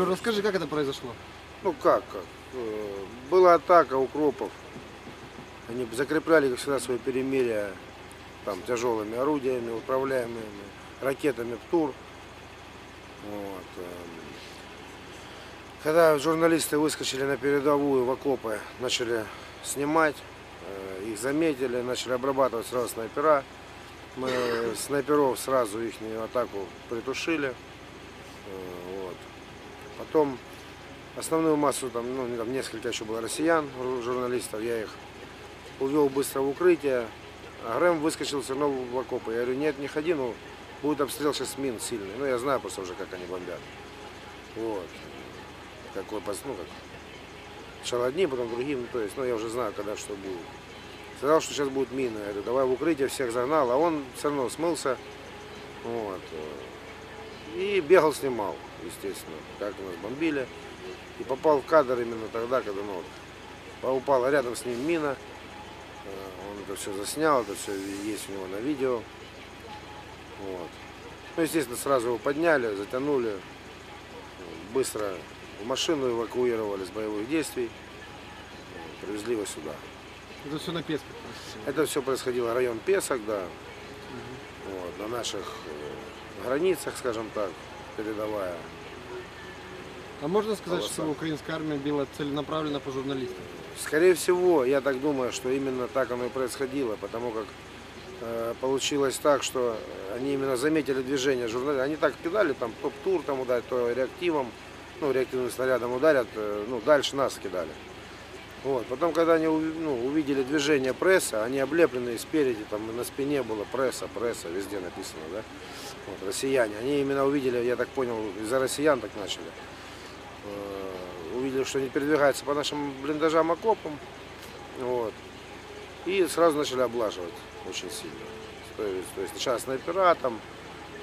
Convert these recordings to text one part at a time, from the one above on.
Жор, расскажи, как это произошло? Ну как, как? Э, Была атака укропов. Они закрепляли, как всегда, свое перемирие там, тяжелыми орудиями, управляемыми ракетами ПТУР. Вот. эм. Когда журналисты выскочили на передовую в окопы, начали снимать, э, их заметили, начали обрабатывать сразу снайпера. Мы снайперов сразу их атаку притушили. Потом основную массу, там, ну, там несколько еще было россиян, журналистов, я их увел быстро в укрытие. А Грэм выскочил все равно в окопы. Я говорю, нет, не ходи, ну, будет обстрел сейчас мин сильный. Ну, я знаю просто уже, как они бомбят. Вот. Какой, ну, как, сначала одни, потом другие, ну, то есть, ну, я уже знаю, когда что будет. Сказал, что сейчас будут мины. Я говорю, давай в укрытие, всех загнал, а он все равно смылся. Вот. И бегал, снимал, естественно, как нас бомбили. И попал в кадр именно тогда, когда ну, упала рядом с ним мина. Э, Он это все заснял, это все есть у него на видео. Вот. Ну, естественно, сразу его подняли, затянули. Быстро в машину эвакуировали с боевых действий. Привезли его сюда. Это все на Песках. Это все происходило район Песок, да. Вот, на наших э, границах, скажем так, передовая. А можно сказать, Полоса. что украинская армия била целенаправленно по журналистам? Скорее всего, я так думаю, что именно так оно и происходило, потому как э, получилось так, что они именно заметили движение журналистов. Они так кидали, там, то тур там ударят, то реактивом, ну, реактивным снарядом ударят, э, ну, дальше нас кидали. Вот. Потом, когда они ну, увидели движение пресса, они облепленные спереди, там на спине было пресса, пресса, везде написано, да, вот, россияне. Они именно увидели, я так понял, из-за россиян так начали. Э, увидели, что они передвигаются по нашим блиндажам, окопам, вот, и сразу начали облаживать очень сильно. То есть, то есть сначала снайпера там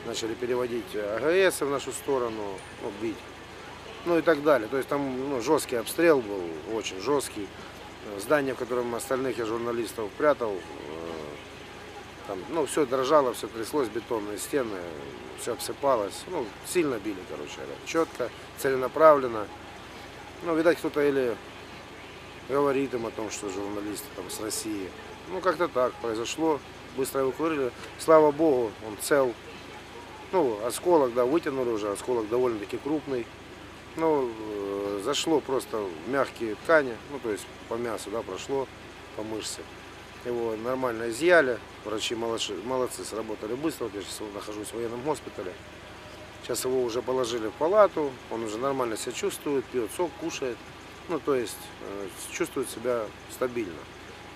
начали переводить АГС в нашу сторону, ну, бить, ну и так далее. То есть там ну, жесткий обстрел был, очень жесткий. Здание, в котором остальных я журналистов прятал, там, ну, все дрожало, все тряслось, бетонные стены, все обсыпалось. Ну, сильно били, короче. Четко, целенаправленно. Ну, видать, кто-то или говорит им о том, что журналисты там с России. Ну, как-то так произошло. Быстро эвакуировали. Слава богу, он цел. Ну, осколок, да, вытянули уже, осколок довольно-таки крупный. Ну, э, зашло просто в мягкие ткани, ну, то есть по мясу, да, прошло, по мышце. Его нормально изъяли, врачи молодцы, молодцы сработали быстро. Вот я сейчас нахожусь в военном госпитале. Сейчас его уже положили в палату, он уже нормально себя чувствует, пьет сок, кушает. Ну, то есть э, чувствует себя стабильно.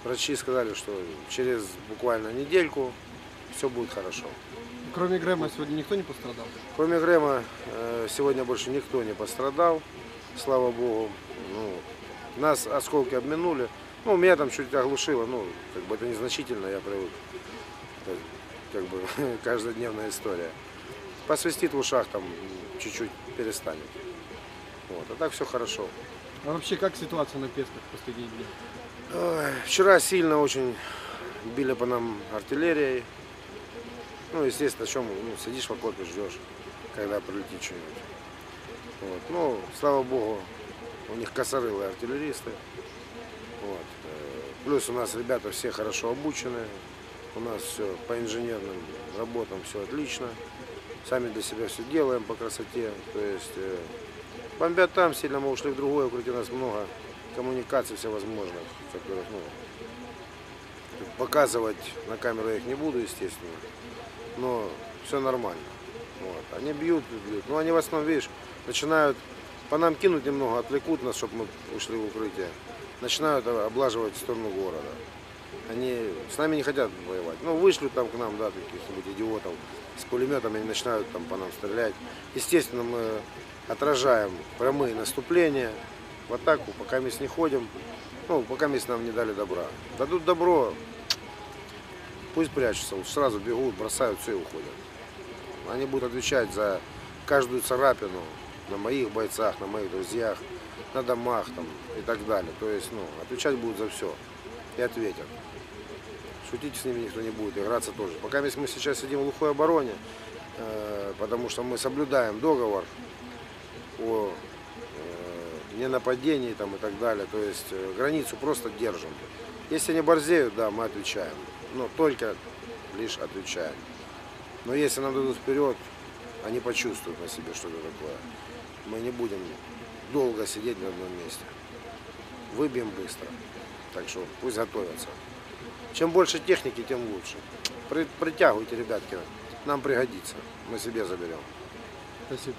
Врачи сказали, что через буквально недельку все будет хорошо. Кроме Грэма сегодня никто не пострадал? Кроме Грэма, э, сегодня больше никто не пострадал, слава богу. Ну, нас осколки обминули. Ну, меня там чуть оглушило, ну, как бы это незначительно, я привык. Это как бы каждодневная история. Посвистит в ушах, там чуть-чуть перестанет. Вот, а так все хорошо. А вообще, как ситуация на Песках в последние дни? Ой, Вчера сильно очень били по нам артиллерией. Ну, естественно, чем ну, сидишь в окопе, ждешь, когда прилетит что-нибудь. Вот. Ну, слава богу, у них косорылые артиллеристы. Плюс у нас ребята все хорошо обучены. У нас все по инженерным работам все отлично. Сами для себя все делаем по красоте. То есть э, бомбят там сильно, мы ушли в другое укрытие, у нас много коммуникаций всевозможных, которых, ну, показывать на камеру я их не буду, естественно, но все нормально. Вот. Они бьют, бьют. Но они в основном, видишь, начинают по нам кинуть немного, отвлекут нас, чтобы мы ушли в укрытие. Начинают облаживать в сторону города. Они с нами не хотят воевать. Ну, вышлют там к нам, да, каких-нибудь идиотов с пулеметами, они начинают там по нам стрелять. Естественно, мы отражаем прямые наступления в атаку, пока мы не ходим. Ну, пока мы нам не дали добра. Дадут добро, пусть прячутся, вот сразу бегут, бросают все и уходят. Они будут отвечать за каждую царапину на моих бойцах, на моих друзьях, на домах там и так далее. То есть, ну, отвечать будут за все и ответят. Шутить с ними никто не будет, играться тоже. Пока мы сейчас сидим в глухой обороне, э, потому что мы соблюдаем договор о не нападений там и так далее. То есть э, границу просто держим. Если они борзеют, да, мы отвечаем. Но только лишь отвечаем. Но если нам дадут вперед, они почувствуют на себе, что это такое. Мы не будем долго сидеть на одном месте. Выбьем быстро. Так что пусть готовятся. Чем больше техники, тем лучше. При- притягивайте, ребятки. Нам пригодится. Мы себе заберем. Спасибо.